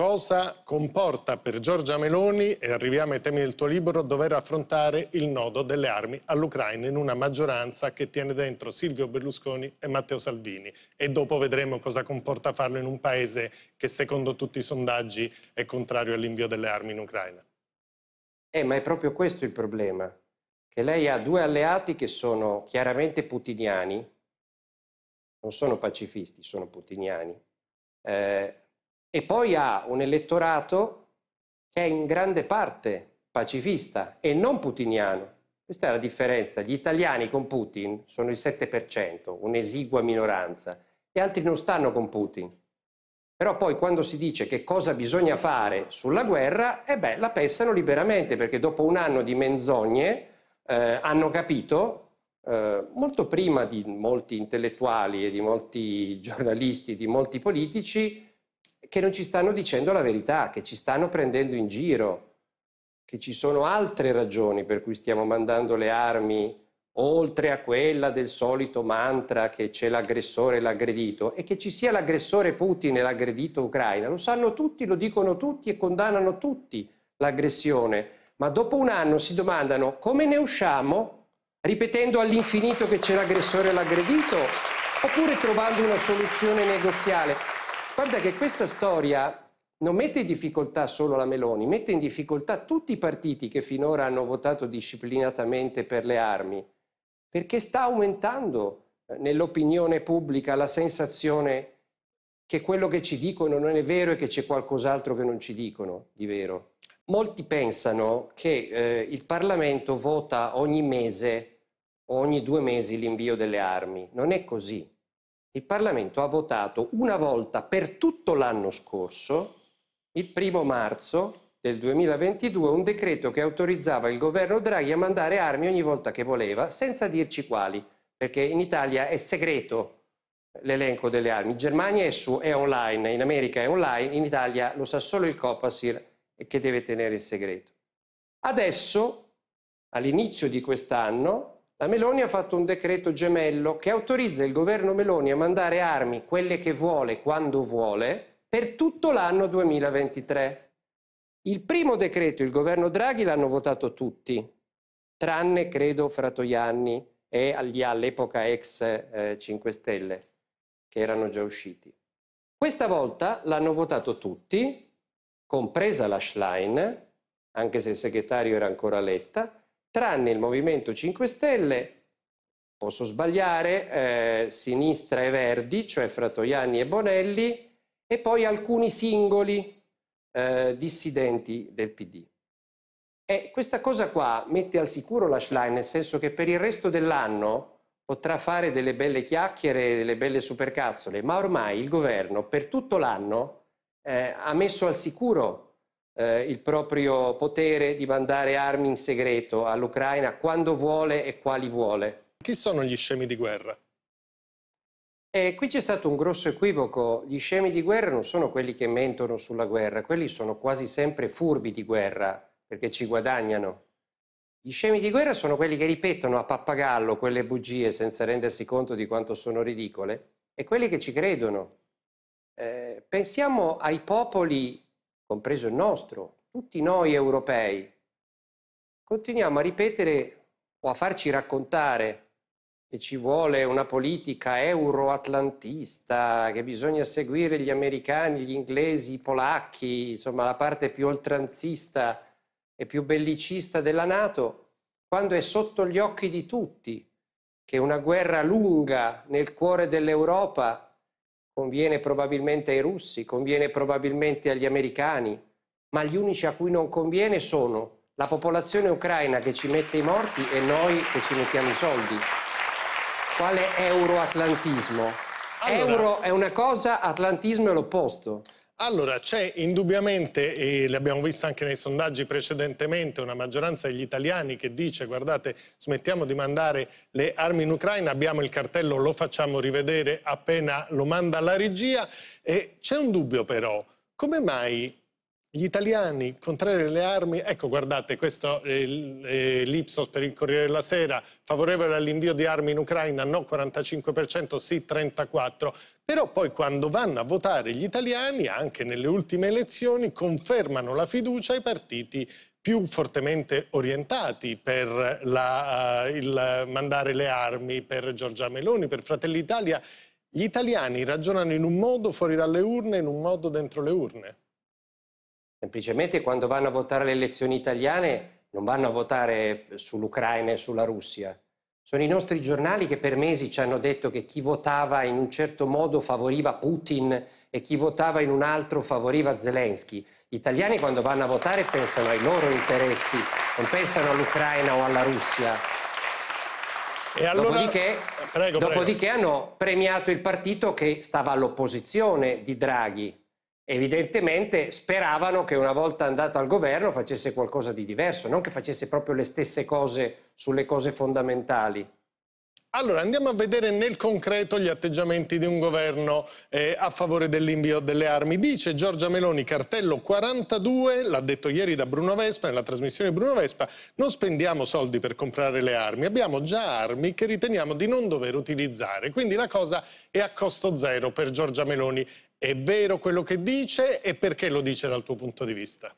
cosa comporta per Giorgia Meloni, e arriviamo ai temi del tuo libro, dover affrontare il nodo delle armi all'Ucraina in una maggioranza che tiene dentro Silvio Berlusconi e Matteo Salvini. E dopo vedremo cosa comporta farlo in un paese che secondo tutti i sondaggi è contrario all'invio delle armi in Ucraina. Eh, ma è proprio questo il problema, che lei ha due alleati che sono chiaramente putiniani, non sono pacifisti, sono putiniani, eh, e poi ha un elettorato che è in grande parte pacifista e non putiniano. Questa è la differenza. Gli italiani con Putin sono il 7%, un'esigua minoranza, e altri non stanno con Putin. Però poi quando si dice che cosa bisogna fare sulla guerra, eh beh, la pensano liberamente, perché dopo un anno di menzogne eh, hanno capito, eh, molto prima di molti intellettuali e di molti giornalisti, di molti politici, che non ci stanno dicendo la verità, che ci stanno prendendo in giro, che ci sono altre ragioni per cui stiamo mandando le armi oltre a quella del solito mantra che c'è l'aggressore e l'aggredito, e che ci sia l'aggressore Putin e l'aggredito Ucraina, lo sanno tutti, lo dicono tutti e condannano tutti l'aggressione, ma dopo un anno si domandano come ne usciamo, ripetendo all'infinito che c'è l'aggressore e l'aggredito, oppure trovando una soluzione negoziale. Guarda che questa storia non mette in difficoltà solo la Meloni, mette in difficoltà tutti i partiti che finora hanno votato disciplinatamente per le armi, perché sta aumentando eh, nell'opinione pubblica la sensazione che quello che ci dicono non è vero e che c'è qualcos'altro che non ci dicono di vero. Molti pensano che eh, il Parlamento vota ogni mese o ogni due mesi l'invio delle armi. Non è così. Il Parlamento ha votato una volta per tutto l'anno scorso, il primo marzo del 2022, un decreto che autorizzava il governo Draghi a mandare armi ogni volta che voleva, senza dirci quali, perché in Italia è segreto l'elenco delle armi. In Germania è, su, è, online, in America è online, in Italia lo sa solo il Copasir che deve tenere il segreto. Adesso, all'inizio di quest'anno, la Meloni ha fatto un decreto gemello che autorizza il governo Meloni a mandare armi, quelle che vuole, quando vuole, per tutto l'anno 2023. Il primo decreto, il governo Draghi, l'hanno votato tutti, tranne credo Fratoianni e all'epoca ex eh, 5 Stelle, che erano già usciti. Questa volta l'hanno votato tutti, compresa la Schlein, anche se il segretario era ancora Letta, tranne il Movimento 5 Stelle, posso sbagliare, eh, Sinistra e Verdi, cioè Fratoianni e Bonelli, e poi alcuni singoli eh, dissidenti del PD. E questa cosa qua mette al sicuro la Schlein, nel senso che per il resto dell'anno potrà fare delle belle chiacchiere, delle belle supercazzole, ma ormai il governo per tutto l'anno eh, ha messo al sicuro eh, il proprio potere di mandare armi in segreto all'Ucraina quando vuole e quali vuole. Chi sono gli scemi di guerra? E qui c'è stato un grosso equivoco, gli scemi di guerra non sono quelli che mentono sulla guerra, quelli sono quasi sempre furbi di guerra, perché ci guadagnano. Gli scemi di guerra sono quelli che ripetono a pappagallo quelle bugie senza rendersi conto di quanto sono ridicole, e quelli che ci credono. Eh, pensiamo ai popoli compreso il nostro, tutti noi europei, continuiamo a ripetere o a farci raccontare che ci vuole una politica euroatlantista, che bisogna seguire gli americani, gli inglesi, i polacchi, insomma la parte più oltranzista e più bellicista della Nato, quando è sotto gli occhi di tutti che una guerra lunga nel cuore dell'Europa conviene probabilmente ai russi, conviene probabilmente agli americani, ma gli unici a cui non conviene sono la popolazione ucraina che ci mette i morti e noi che ci mettiamo i soldi. Quale euroatlantismo? Allora... Euro è una cosa, atlantismo è l'opposto. Allora, c'è indubbiamente, e l'abbiamo visto anche nei sondaggi precedentemente, una maggioranza degli italiani che dice guardate, smettiamo di mandare le armi in Ucraina, abbiamo il cartello, lo facciamo rivedere appena lo manda la regia. C'è un dubbio però, come mai gli italiani contrari alle armi, ecco guardate, questo è l'Ipsos per il Corriere della Sera, favorevole all'invio di armi in Ucraina, no 45%, sì 34%, però poi quando vanno a votare gli italiani, anche nelle ultime elezioni, confermano la fiducia ai partiti più fortemente orientati per la, uh, il mandare le armi per Giorgia Meloni, per Fratelli Italia. Gli italiani ragionano in un modo fuori dalle urne e in un modo dentro le urne. Semplicemente quando vanno a votare le elezioni italiane non vanno a votare sull'Ucraina e sulla Russia. Sono i nostri giornali che per mesi ci hanno detto che chi votava in un certo modo favoriva Putin e chi votava in un altro favoriva Zelensky. Gli italiani quando vanno a votare pensano ai loro interessi, non pensano all'Ucraina o alla Russia. Allora... Dopodiché, prego, dopodiché prego. hanno premiato il partito che stava all'opposizione di Draghi, evidentemente speravano che una volta andato al governo facesse qualcosa di diverso, non che facesse proprio le stesse cose sulle cose fondamentali. Allora andiamo a vedere nel concreto gli atteggiamenti di un governo eh, a favore dell'invio delle armi. Dice Giorgia Meloni, cartello 42, l'ha detto ieri da Bruno Vespa, nella trasmissione di Bruno Vespa, non spendiamo soldi per comprare le armi, abbiamo già armi che riteniamo di non dover utilizzare, quindi la cosa è a costo zero per Giorgia Meloni. È vero quello che dice e perché lo dice dal tuo punto di vista?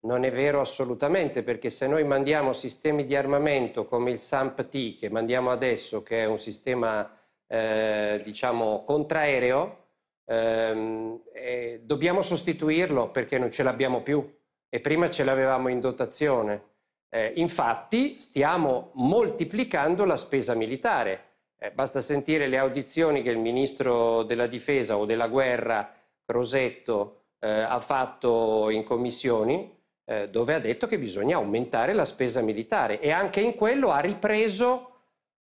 Non è vero assolutamente, perché se noi mandiamo sistemi di armamento come il SAMP-T che mandiamo adesso, che è un sistema eh, diciamo contraereo, ehm, eh, dobbiamo sostituirlo perché non ce l'abbiamo più e prima ce l'avevamo in dotazione. Eh, infatti stiamo moltiplicando la spesa militare eh, basta sentire le audizioni che il ministro della difesa o della guerra Crosetto eh, ha fatto in commissioni eh, dove ha detto che bisogna aumentare la spesa militare e anche in quello ha ripreso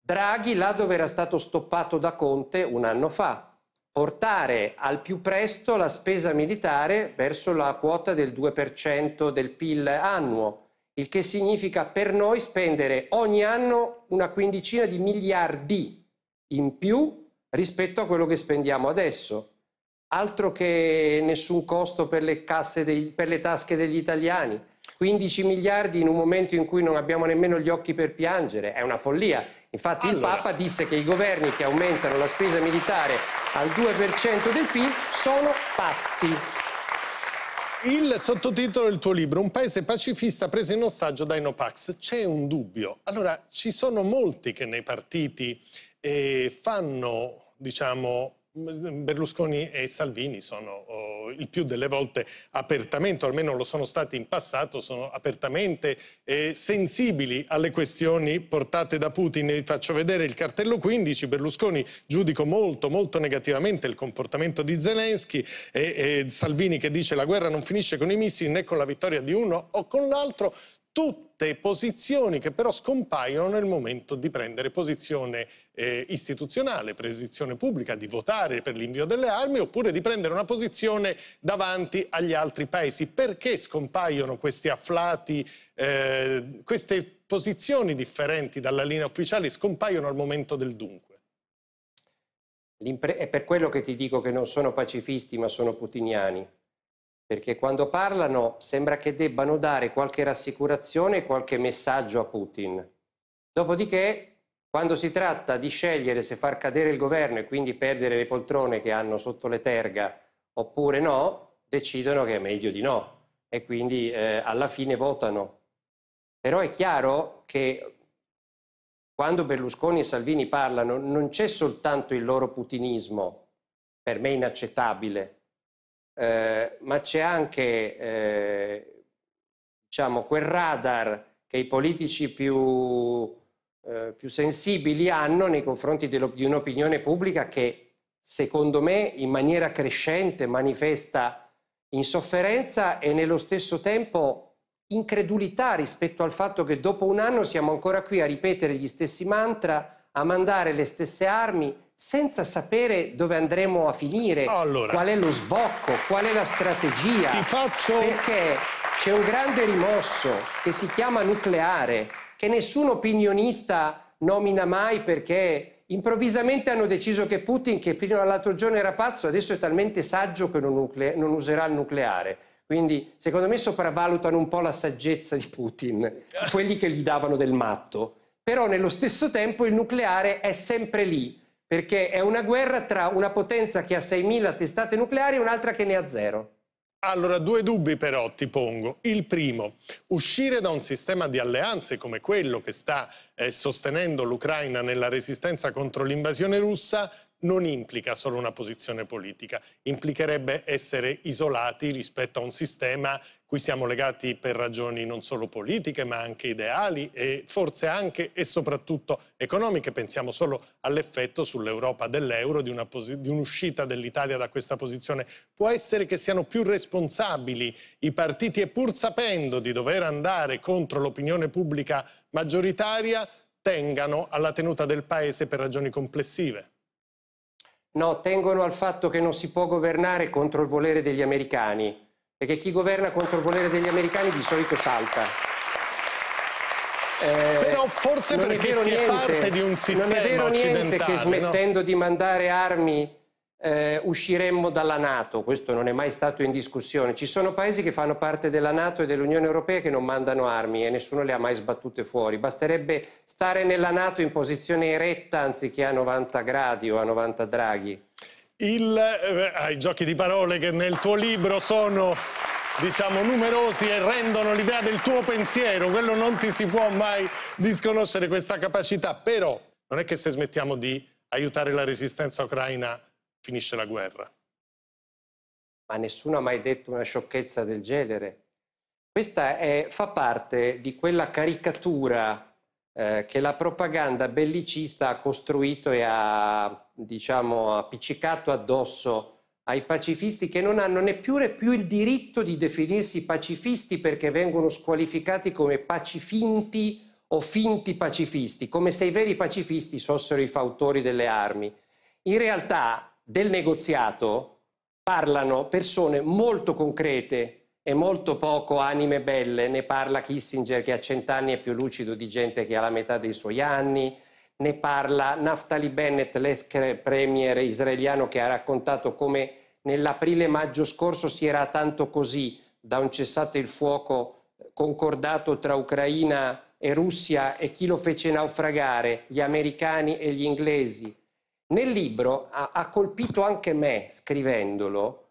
Draghi là dove era stato stoppato da Conte un anno fa, portare al più presto la spesa militare verso la quota del 2% del PIL annuo, il che significa per noi spendere ogni anno una quindicina di miliardi in più rispetto a quello che spendiamo adesso. Altro che nessun costo per le, dei, per le tasche degli italiani. 15 miliardi in un momento in cui non abbiamo nemmeno gli occhi per piangere, è una follia. Infatti allora. il Papa disse che i governi che aumentano la spesa militare al 2% del PIL sono pazzi. Il sottotitolo del tuo libro, Un paese pacifista preso in ostaggio dai Nopax. C'è un dubbio. Allora, ci sono molti che nei partiti eh, fanno, diciamo, Berlusconi e Salvini sono oh, il più delle volte apertamente, o almeno lo sono stati in passato, sono apertamente eh, sensibili alle questioni portate da Putin. Vi faccio vedere il cartello 15, Berlusconi giudico molto molto negativamente il comportamento di Zelensky e, e Salvini che dice la guerra non finisce con i missili né con la vittoria di uno o con l'altro, tutte posizioni che però scompaiono nel momento di prendere posizione eh, istituzionale, posizione pubblica, di votare per l'invio delle armi oppure di prendere una posizione davanti agli altri paesi. Perché scompaiono questi afflati, eh, queste posizioni differenti dalla linea ufficiale scompaiono al momento del dunque? È per quello che ti dico che non sono pacifisti ma sono putiniani perché quando parlano sembra che debbano dare qualche rassicurazione e qualche messaggio a Putin. Dopodiché, quando si tratta di scegliere se far cadere il governo e quindi perdere le poltrone che hanno sotto le terga oppure no, decidono che è meglio di no e quindi eh, alla fine votano. Però è chiaro che quando Berlusconi e Salvini parlano non c'è soltanto il loro putinismo, per me inaccettabile, eh, ma c'è anche eh, diciamo, quel radar che i politici più, eh, più sensibili hanno nei confronti di un'opinione pubblica che secondo me in maniera crescente manifesta insofferenza e nello stesso tempo incredulità rispetto al fatto che dopo un anno siamo ancora qui a ripetere gli stessi mantra, a mandare le stesse armi senza sapere dove andremo a finire, allora, qual è lo sbocco, qual è la strategia. Ti faccio... Perché c'è un grande rimosso che si chiama nucleare, che nessun opinionista nomina mai perché improvvisamente hanno deciso che Putin, che fino all'altro giorno era pazzo, adesso è talmente saggio che non, non userà il nucleare. Quindi secondo me sopravvalutano un po' la saggezza di Putin, quelli che gli davano del matto. Però nello stesso tempo il nucleare è sempre lì, perché è una guerra tra una potenza che ha 6.000 testate nucleari e un'altra che ne ha zero. Allora, due dubbi però ti pongo. Il primo, uscire da un sistema di alleanze come quello che sta eh, sostenendo l'Ucraina nella resistenza contro l'invasione russa non implica solo una posizione politica, implicherebbe essere isolati rispetto a un sistema cui siamo legati per ragioni non solo politiche ma anche ideali e forse anche e soprattutto economiche. Pensiamo solo all'effetto sull'Europa dell'euro di un'uscita un dell'Italia da questa posizione. Può essere che siano più responsabili i partiti e pur sapendo di dover andare contro l'opinione pubblica maggioritaria tengano alla tenuta del Paese per ragioni complessive. No, tengono al fatto che non si può governare contro il volere degli americani, perché chi governa contro il volere degli americani di solito salta. Eh, Però forse perché si niente, è parte di un sistema Non è vero niente che smettendo no? di mandare armi eh, usciremmo dalla Nato, questo non è mai stato in discussione. Ci sono paesi che fanno parte della Nato e dell'Unione Europea che non mandano armi e nessuno le ha mai sbattute fuori. Basterebbe stare nella Nato in posizione eretta anziché a 90 gradi o a 90 draghi. Il, eh, ai giochi di parole che nel tuo libro sono diciamo numerosi e rendono l'idea del tuo pensiero, quello non ti si può mai disconoscere questa capacità, però non è che se smettiamo di aiutare la resistenza ucraina finisce la guerra. Ma nessuno ha mai detto una sciocchezza del genere. Questa è, fa parte di quella caricatura eh, che la propaganda bellicista ha costruito e ha diciamo, appiccicato addosso ai pacifisti che non hanno neppure più il diritto di definirsi pacifisti perché vengono squalificati come pacifinti o finti pacifisti, come se i veri pacifisti fossero i fautori delle armi. In realtà del negoziato parlano persone molto concrete e molto poco anime belle, ne parla Kissinger che a cent'anni è più lucido di gente che ha la metà dei suoi anni, ne parla Naftali Bennett, l'ex premier israeliano che ha raccontato come nell'aprile-maggio scorso si era tanto così da un cessate il fuoco concordato tra Ucraina e Russia e chi lo fece naufragare, gli americani e gli inglesi. Nel libro ha, ha colpito anche me, scrivendolo,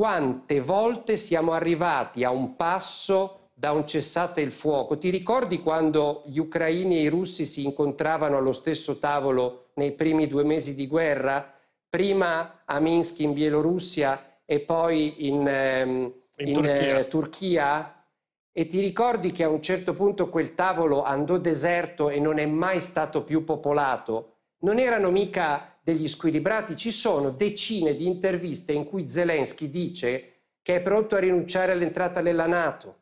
quante volte siamo arrivati a un passo da un cessate il fuoco. Ti ricordi quando gli ucraini e i russi si incontravano allo stesso tavolo nei primi due mesi di guerra? Prima a Minsk in Bielorussia e poi in, ehm, in, in Turchia. Eh, Turchia? E ti ricordi che a un certo punto quel tavolo andò deserto e non è mai stato più popolato? Non erano mica degli squilibrati, ci sono decine di interviste in cui Zelensky dice che è pronto a rinunciare all'entrata nella Nato.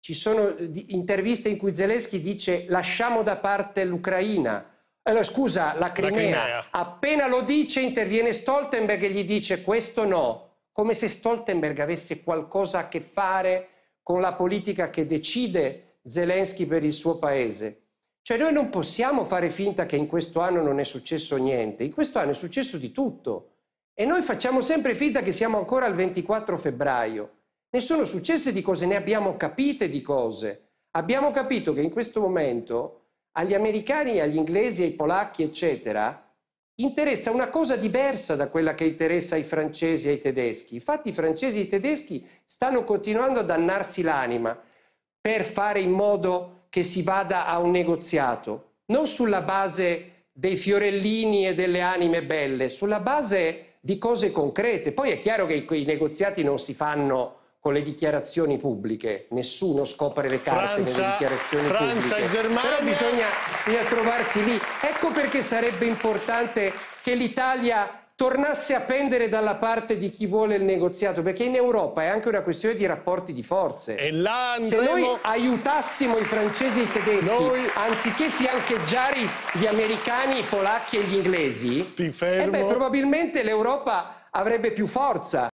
Ci sono interviste in cui Zelensky dice lasciamo da parte l'Ucraina. Allora, scusa, la Crimea. la Crimea. Appena lo dice interviene Stoltenberg e gli dice questo no, come se Stoltenberg avesse qualcosa a che fare con la politica che decide Zelensky per il suo paese. Cioè noi non possiamo fare finta che in questo anno non è successo niente, in questo anno è successo di tutto e noi facciamo sempre finta che siamo ancora al 24 febbraio. Ne sono successe di cose, ne abbiamo capite di cose. Abbiamo capito che in questo momento agli americani, agli inglesi, ai polacchi, eccetera, interessa una cosa diversa da quella che interessa ai francesi e ai tedeschi. Infatti i francesi e i tedeschi stanno continuando a dannarsi l'anima per fare in modo che si vada a un negoziato, non sulla base dei fiorellini e delle anime belle, sulla base di cose concrete. Poi è chiaro che i, i negoziati non si fanno con le dichiarazioni pubbliche, nessuno scopre le carte Francia, nelle dichiarazioni Francia pubbliche. Germania... Però bisogna, bisogna trovarsi lì. Ecco perché sarebbe importante che l'Italia tornasse a pendere dalla parte di chi vuole il negoziato, perché in Europa è anche una questione di rapporti di forze. Andremo... Se noi aiutassimo i francesi e i tedeschi, noi... anziché fiancheggiare gli americani, i polacchi e gli inglesi, eh beh, probabilmente l'Europa avrebbe più forza.